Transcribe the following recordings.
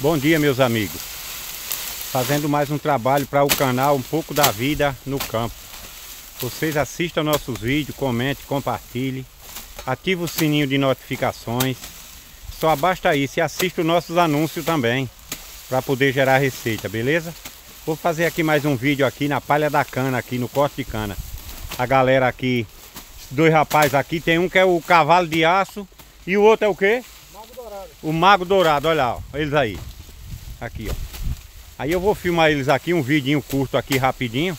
Bom dia meus amigos Fazendo mais um trabalho para o canal Um pouco da vida no campo Vocês assistam nossos vídeos, comente, compartilhe Ative o sininho de notificações Só basta isso e assista os nossos anúncios também Para poder gerar receita, beleza? Vou fazer aqui mais um vídeo aqui na palha da cana Aqui no corte de cana A galera aqui Dois rapazes aqui, tem um que é o cavalo de aço E o outro é o quê? O Mago Dourado, olha lá, eles aí. Aqui, ó. Aí eu vou filmar eles aqui, um vidinho curto aqui, rapidinho.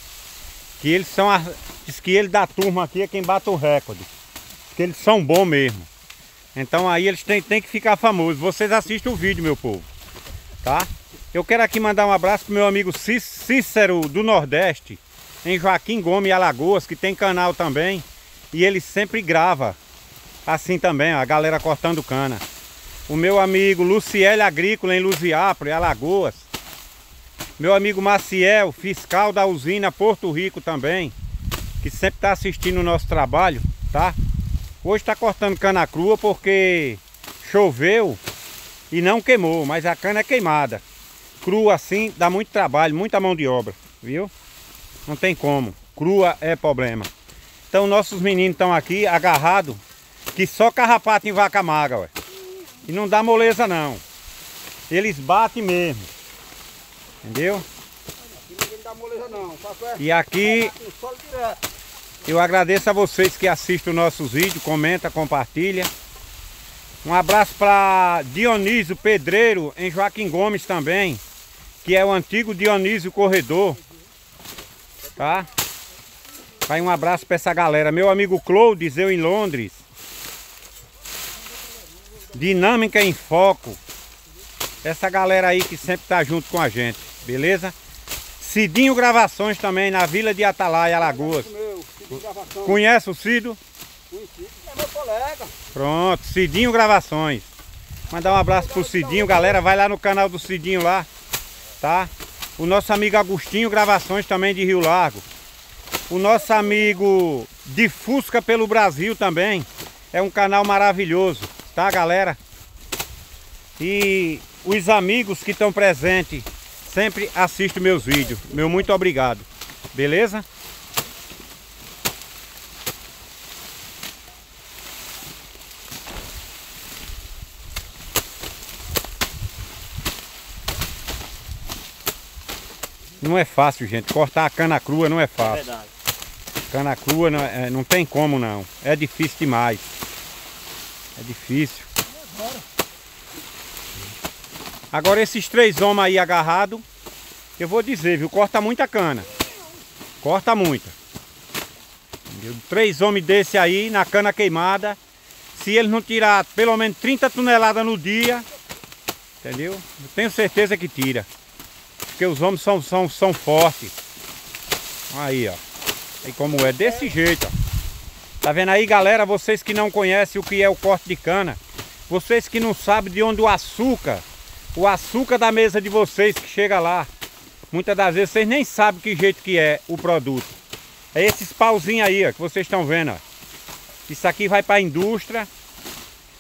Que eles são, a, diz que ele da turma aqui é quem bate o recorde. Que eles são bons mesmo. Então aí eles têm, têm que ficar famosos. Vocês assistem o vídeo, meu povo. Tá? Eu quero aqui mandar um abraço pro meu amigo Cícero do Nordeste. Em Joaquim Gomes, Alagoas, que tem canal também. E ele sempre grava assim também, ó, a galera cortando cana. O meu amigo Luciele Agrícola em Luziápolis, Alagoas. Meu amigo Maciel, fiscal da usina Porto Rico também, que sempre está assistindo o nosso trabalho, tá? Hoje está cortando cana crua porque choveu e não queimou, mas a cana é queimada. Crua assim dá muito trabalho, muita mão de obra, viu? Não tem como, crua é problema. Então nossos meninos estão aqui agarrados, que só carrapato em vaca magra, ué. E não dá moleza não. Eles batem mesmo. Entendeu? Aqui ninguém dá moleza não. É E aqui eu agradeço a vocês que assistem os nossos vídeos, comenta, compartilha. Um abraço para Dionísio Pedreiro em Joaquim Gomes também, que é o antigo Dionísio Corredor. Tá? Vai um abraço para essa galera. Meu amigo Cloudes, eu em Londres. Dinâmica em Foco. Essa galera aí que sempre tá junto com a gente, beleza? Cidinho Gravações também na Vila de Atalaia, Alagoas. Conhece o Cido? Conhecido. É meu colega. Pronto, Cidinho Gravações. Mandar um abraço pro Cidinho, galera. Vai lá no canal do Cidinho lá, tá? O nosso amigo Agostinho Gravações também de Rio Largo. O nosso amigo de Fusca pelo Brasil também. É um canal maravilhoso, tá, galera? E os amigos que estão presentes sempre assistem meus vídeos. Meu muito obrigado. Beleza? Não é fácil, gente. Cortar a cana crua não é fácil. Verdade. Cana crua não, é- não tem como não. É difícil demais. É difícil. Agora esses três homens aí agarrados, eu vou dizer, viu? Corta muita cana. Corta muita. Entendeu? Três homens desse aí na cana queimada. Se eles não tirar pelo menos 30 toneladas no dia, entendeu? Eu tenho certeza que tira. Porque os homens são, são, são fortes. Aí, ó. E como é desse jeito, ó. Tá vendo aí, galera? Vocês que não conhecem o que é o corte de cana. Vocês que não sabem de onde o açúcar, o açúcar da mesa de vocês que chega lá. Muitas das vezes vocês nem sabem que jeito que é o produto. É esses pauzinhos aí, ó, que vocês estão vendo, ó. Isso aqui vai para a indústria.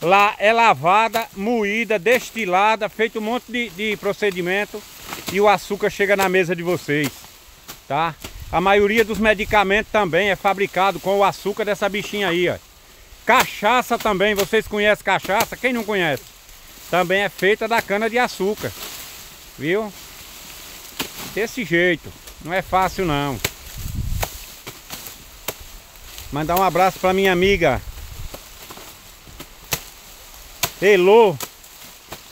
Lá é lavada, moída, destilada, feito um monte de, de procedimento. E o açúcar chega na mesa de vocês, tá? A maioria dos medicamentos também é fabricado com o açúcar dessa bichinha aí, ó. Cachaça também, vocês conhecem cachaça? Quem não conhece? Também é feita da cana de açúcar. Viu? Desse jeito. Não é fácil não. Mandar um abraço para minha amiga Elô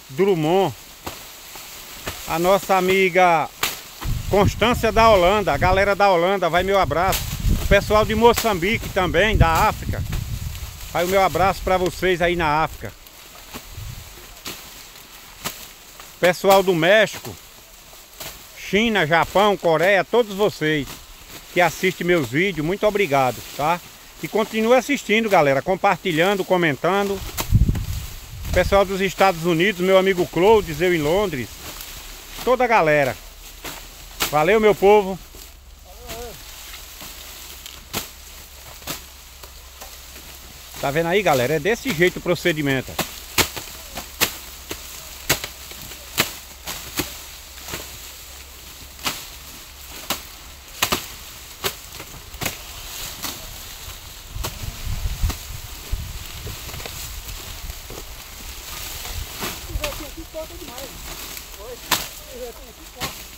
Drummond. A nossa amiga Constância da Holanda, a galera da Holanda, vai meu abraço. O pessoal de Moçambique também, da África. Vai o meu abraço para vocês aí na África. Pessoal do México, China, Japão, Coreia, todos vocês que assistem meus vídeos, muito obrigado, tá? E continue assistindo, galera, compartilhando, comentando. Pessoal dos Estados Unidos, meu amigo Cloudes, eu em Londres. Toda a galera. Valeu, meu povo. Tá vendo aí, galera? É desse jeito o procedimento. ó. corta demais. Oi. Eu tenho aqui, corta.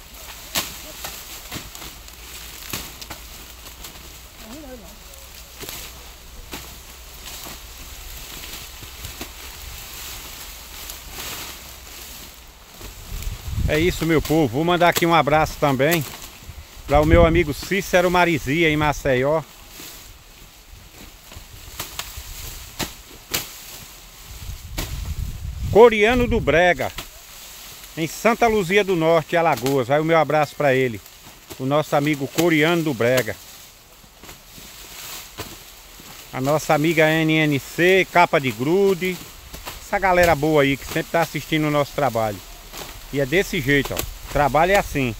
Não, não, não. É isso, meu povo. Vou mandar aqui um abraço também para o meu amigo Cícero Marizia, em Maceió. Coreano do Brega, em Santa Luzia do Norte, Alagoas. Vai o meu abraço para ele, o nosso amigo Coreano do Brega. A nossa amiga NNC, Capa de Grude, essa galera boa aí que sempre está assistindo o nosso trabalho. E é desse jeito, ó. Trabalho é assim.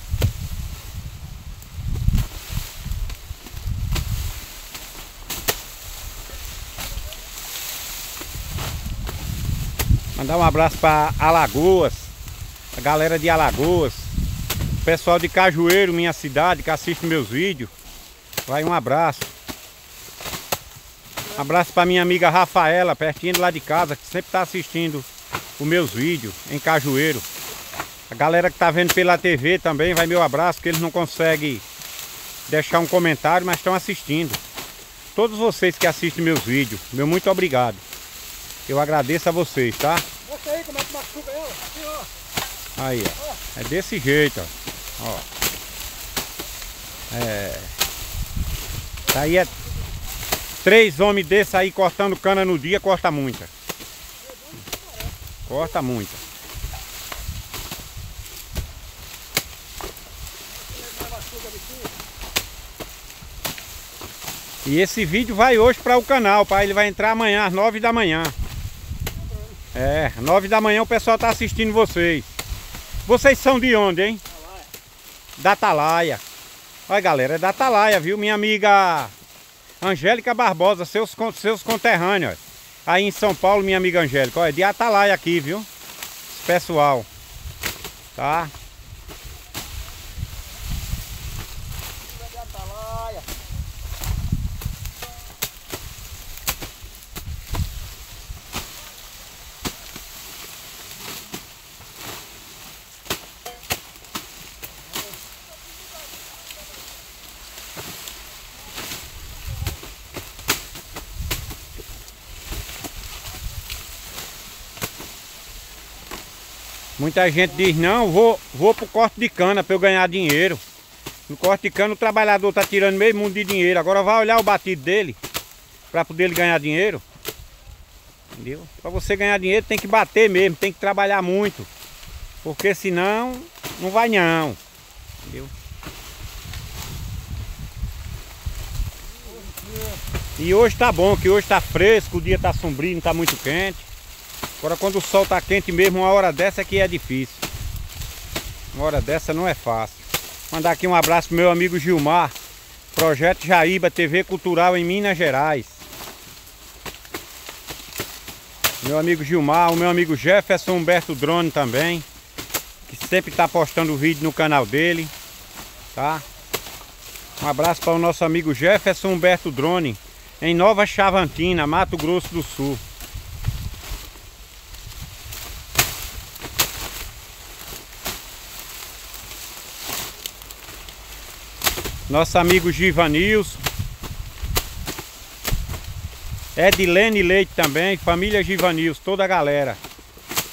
Mandar um abraço para Alagoas, a galera de Alagoas, o pessoal de Cajueiro, minha cidade, que assiste meus vídeos. Vai um abraço. Um abraço para minha amiga Rafaela, pertinho lá de casa, que sempre está assistindo os meus vídeos em Cajueiro. A galera que tá vendo pela TV também vai meu abraço, que eles não conseguem deixar um comentário, mas estão assistindo. Todos vocês que assistem meus vídeos, meu muito obrigado. Eu agradeço a vocês, tá? Mostra aí como é que machuca ela. Aqui, ó. Aí, ó. É desse jeito, ó. ó. É. Aí é. Três homens desses aí cortando cana no dia, corta muita. Corta muita. E esse vídeo vai hoje para o canal, pai. Ele vai entrar amanhã às 9 da manhã. É, 9 da manhã o pessoal tá assistindo vocês. Vocês são de onde, hein? Da Atalaia. Olha, galera, é da Atalaia, viu? Minha amiga Angélica Barbosa, seus, seus conterrâneos. Aí em São Paulo, minha amiga Angélica. Olha, é de Atalaia aqui, viu? Esse pessoal. Tá? Muita gente diz, não, vou, vou pro corte de cana para eu ganhar dinheiro. No corte de cana o trabalhador tá tirando meio mundo de dinheiro. Agora vai olhar o batido dele para poder ele ganhar dinheiro. Entendeu? Para você ganhar dinheiro tem que bater mesmo, tem que trabalhar muito. Porque senão não vai não. Entendeu? E hoje tá bom, que hoje tá fresco, o dia tá sombrio, não tá muito quente. Agora quando o sol tá quente mesmo, uma hora dessa aqui é difícil. Uma hora dessa não é fácil. Mandar aqui um abraço pro meu amigo Gilmar. Projeto Jaíba TV Cultural em Minas Gerais. Meu amigo Gilmar, o meu amigo Jefferson Humberto Drone também. Que sempre está postando vídeo no canal dele. Tá? Um abraço para o nosso amigo Jefferson Humberto Drone. Em Nova Chavantina, Mato Grosso do Sul. Nosso amigo Givanilson. Edilene Leite também, família Givanilson, toda a galera.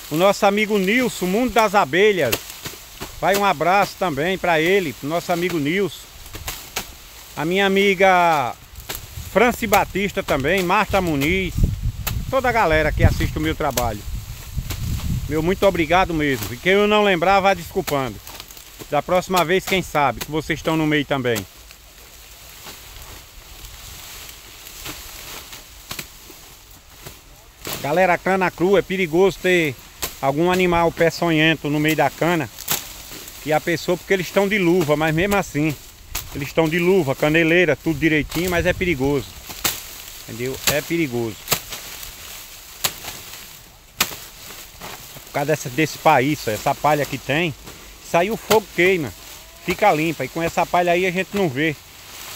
O nosso amigo Nilson, Mundo das Abelhas. Vai um abraço também para ele, pro nosso amigo Nilson. A minha amiga Franci Batista também, Marta Muniz. Toda a galera que assiste o meu trabalho. Meu muito obrigado mesmo. E quem eu não lembrar, vá desculpando. Da próxima vez, quem sabe, que vocês estão no meio também. Galera, a cana crua é perigoso ter algum animal peçonhento no meio da cana. E a pessoa, porque eles estão de luva, mas mesmo assim, eles estão de luva, caneleira, tudo direitinho, mas é perigoso. Entendeu? É perigoso. Por causa dessa, desse país, essa palha que tem, Saiu fogo queima, fica limpa. E com essa palha aí a gente não vê.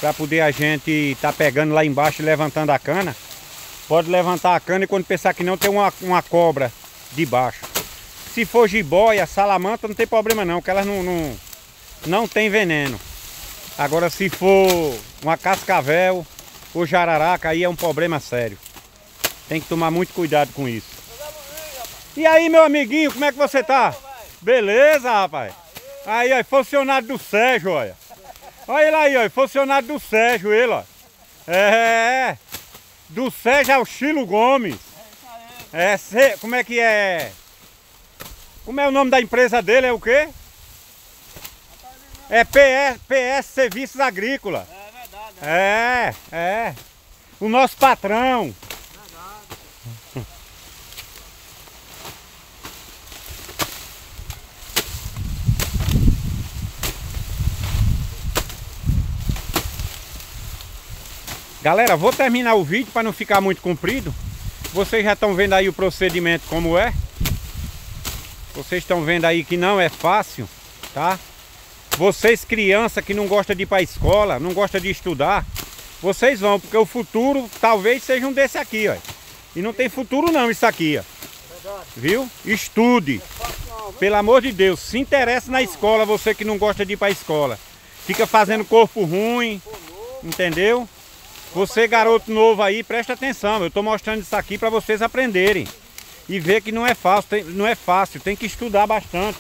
Para poder a gente tá pegando lá embaixo e levantando a cana. Pode levantar a cana e quando pensar que não tem uma, uma cobra debaixo. Se for jiboia, salamanta, não tem problema não, porque elas não, não, não tem veneno. Agora se for uma cascavel ou jararaca, aí é um problema sério. Tem que tomar muito cuidado com isso. E aí, meu amiguinho, como é que você tá? Beleza, rapaz? Aí, ó, funcionário do Sérgio, olha. Olha ele aí, ó, funcionário do Sérgio, ele, ó. É, do Sérgio ao Chilo Gomes. É, como é que é? Como é o nome da empresa dele? É o quê? É PS, PS Serviços Agrícolas. É verdade. É, é. O nosso patrão. Galera, vou terminar o vídeo para não ficar muito comprido. Vocês já estão vendo aí o procedimento como é. Vocês estão vendo aí que não é fácil, tá? Vocês crianças que não gostam de ir para a escola, não gostam de estudar, vocês vão, porque o futuro talvez seja um desse aqui, ó. E não tem futuro não isso aqui, ó. Viu? Estude. Pelo amor de Deus, se interesse na escola, você que não gosta de ir para a escola. Fica fazendo corpo ruim, entendeu? Você, garoto novo aí, presta atenção. Eu estou mostrando isso aqui para vocês aprenderem. E ver que não é fácil, tem, não é fácil, tem que estudar bastante.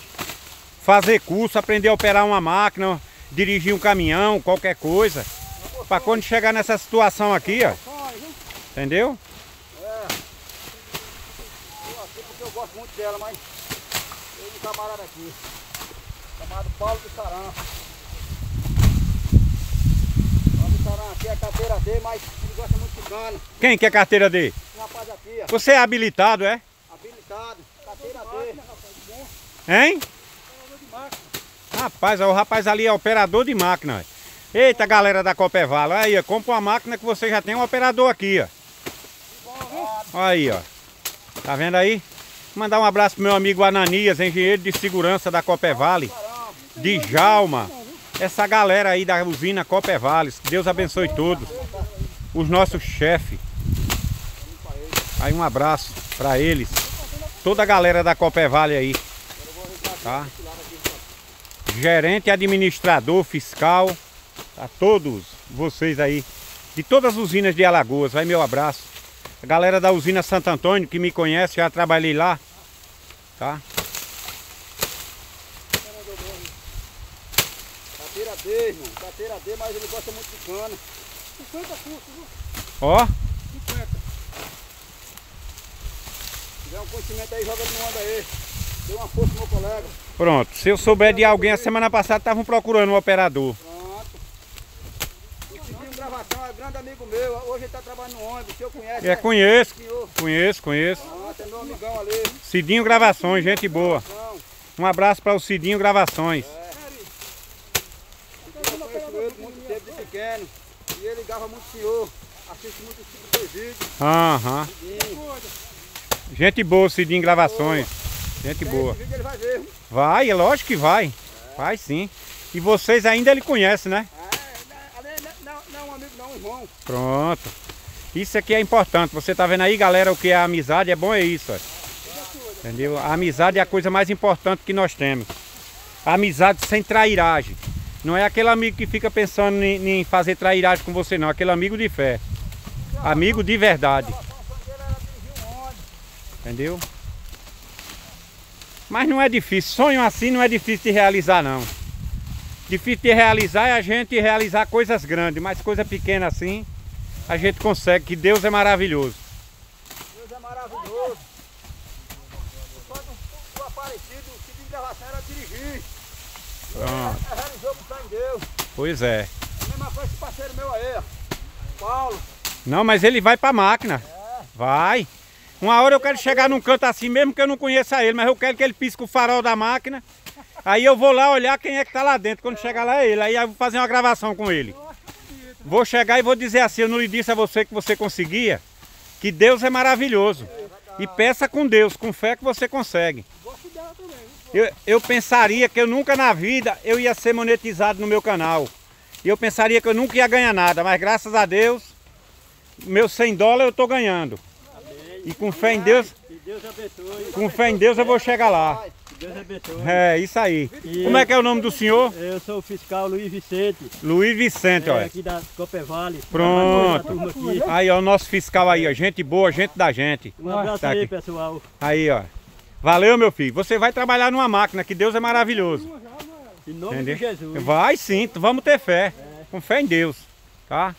Fazer curso, aprender a operar uma máquina, dirigir um caminhão, qualquer coisa. Para quando chegar nessa situação aqui, ó. Entendeu? É. Eu porque eu gosto muito dela, mas tem um camarada aqui. Chamado Paulo do Saran. aqui é carteira D, mas ele gosta muito de cana. Quem que é carteira D? Um rapaz aqui, ó. Você é habilitado, é? Habilitado, carteira D. Hein? Rapaz, o rapaz ali é operador de máquina. Eita, galera da Copevala, aí, compra uma máquina que você já tem um operador aqui, ó. Aí, ó. Tá vendo aí? Mandar um abraço pro meu amigo Ananias, engenheiro de segurança da Copevale. De Jalma essa galera aí da usina Copevales. Deus abençoe todos. Os nossos chefes. Aí um abraço para eles. Toda a galera da Copevale aí. Tá? Gerente, administrador, fiscal. A todos vocês aí. De todas as usinas de Alagoas. Vai meu abraço. A galera da usina Santo Antônio que me conhece, já trabalhei lá. Tá? Carteira D, irmão. Carteira D, mas ele gosta muito de cana. 50 cursos, viu? Ó. 50. Se tiver um conhecimento aí, joga no onda aí. Dê uma força pro meu colega. Pronto. Se eu souber de alguém, a semana passada estavam procurando um operador. Pronto. O Cidinho Gravação é grande amigo meu. Hoje ele está trabalhando no ônibus. O senhor conhece? É, conheço. Conheço, conheço. Pronto, é meu amigão ali. Cidinho Gravações, gente boa. Um abraço para o Cidinho Gravações. É. pequeno. E ele ligava muito senhor. Assiste muito tipo de vídeo. Aham. Gente boa, Cidinho Gravações. Gente boa. Vídeo ele vai ver. Vai, é lógico que vai. É. Vai sim. E vocês ainda ele conhece, né? É, não, não, um amigo não, um irmão. Pronto. Isso aqui é importante. Você tá vendo aí, galera, o que é a amizade é bom é isso. Ó. Entendeu? A amizade é a coisa mais importante que nós temos. A amizade sem trairagem. Não é aquele amigo que fica pensando em, em fazer trairagem com você não, aquele amigo de fé. Amigo de verdade. Entendeu? Mas não é difícil, sonho assim não é difícil de realizar não. Difícil de realizar é a gente realizar coisas grandes, mas coisa pequena assim, a gente consegue, que Deus é maravilhoso. Deus é maravilhoso. Quando o aparecido, o que de gravação era dirigir. Pronto. É, realizou com em Deus. Pois é. A mesma coisa parceiro meu aí, ó. Paulo. Não, mas ele vai pra máquina. É. Vai. Uma hora eu quero chegar num canto assim, mesmo que eu não conheça ele, mas eu quero que ele pisque o farol da máquina. Aí eu vou lá olhar quem é que tá lá dentro. Quando é. chegar lá é ele. Aí eu vou fazer uma gravação com ele. Vou chegar e vou dizer assim, eu não lhe disse a você que você conseguia. Que Deus é maravilhoso. E peça com Deus, com fé que você consegue. Eu, eu pensaria que eu nunca na vida eu ia ser monetizado no meu canal. E eu pensaria que eu nunca ia ganhar nada, mas graças a Deus, meus 100 dólares eu estou ganhando. E com fé em Deus, Deus. Com fé em Deus eu vou chegar lá. Deus abençoe. É, isso aí. E- Como é que é o nome do senhor? Eu sou o fiscal Luiz Vicente, Luiz Vicente, é, olha. aqui da Copevale. Pronto. Trabalho com a turma aqui. Aí, ó, o nosso fiscal aí, ó. Gente boa, gente da gente. Um abraço Tá aí, aqui. pessoal. Aí, ó. Valeu, meu filho. Você vai trabalhar numa máquina, que Deus é maravilhoso. Em nome Entendeu? de Jesus. Vai sim, vamos ter fé. Com fé em Deus, tá?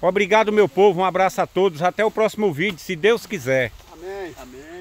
Obrigado, meu povo. Um abraço a todos. Até o próximo vídeo, se Deus quiser. Amém. Amém.